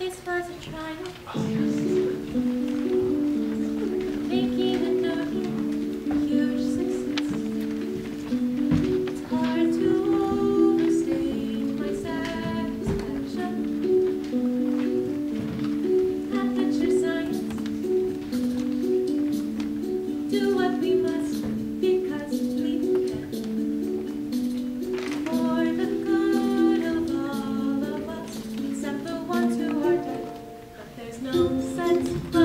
This was a child. Making success. It's hard to overstate my satisfaction. Do what we must. tú